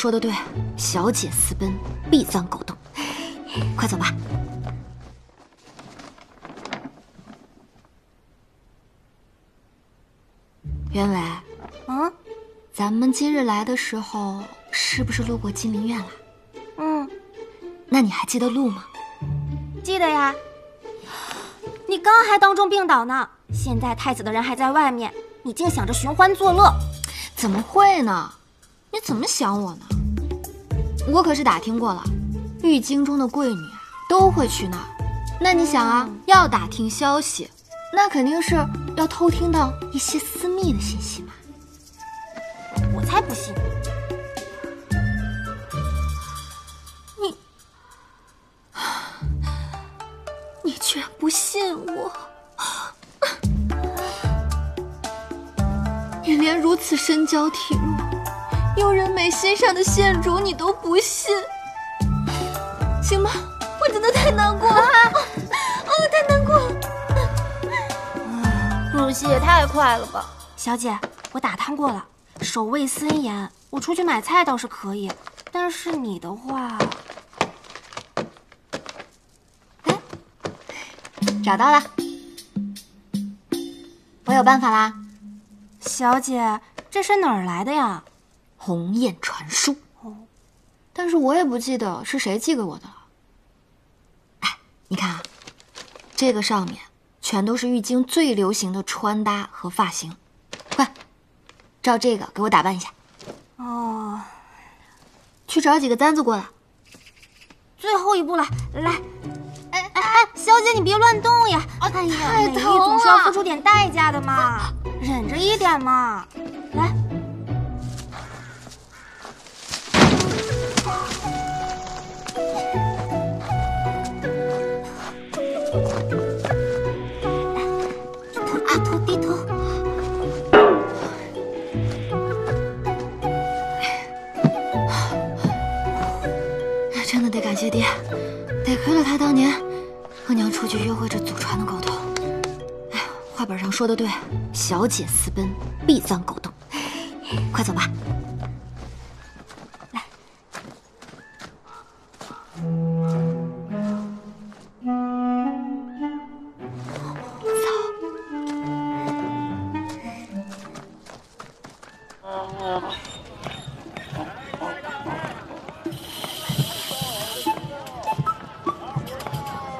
说的对，小姐私奔必遭狗洞。快走吧。袁伟，嗯，咱们今日来的时候是不是路过金陵院了？嗯，那你还记得路吗？记得呀。你刚还当众病倒呢，现在太子的人还在外面，你竟想着寻欢作乐？怎么会呢？你怎么想我呢？我可是打听过了，玉京中的贵女都会去那儿。那你想啊，要打听消息，那肯定是要偷听到一些私密的信息嘛。我才不信！你，你居然不信我！你连如此身娇体弱、有人美心上的县主你都不信，行吗？我真的太难过了，哦，太难过了！入戏也太快了吧，小姐，我打探过了，守卫森严。我出去买菜倒是可以，但是你的话，哎，找到了，我有办法啦。小姐，这是哪儿来的呀？鸿雁传书。哦，但是我也不记得是谁寄给我的了。哎，你看啊，这个上面全都是玉京最流行的穿搭和发型，快，照这个给我打扮一下。哦，去找几个单子过来。最后一步了，来。哎哎哎，小姐你别乱动呀！哎呀，美丽总是要付出点代价的嘛。忍着一点嘛，来。低头。真的得感谢爹，得亏了他当年和娘出去约会这祖传的狗头。话本上说的对，小姐私奔必遭狗洞。快走吧，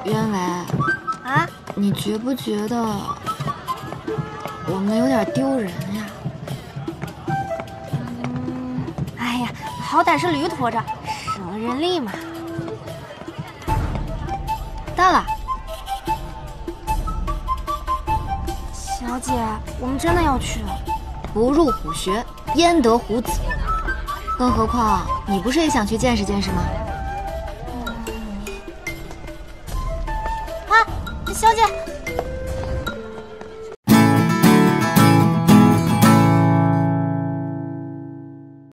渊伟，啊，你觉不觉得？我们有点丢人呀。嗯，哎呀，好歹是驴驮着，省了人力嘛。到了，小姐，我们真的要去？不入虎穴，焉得虎子？更何况你不是也想去见识见识吗？啊，小姐。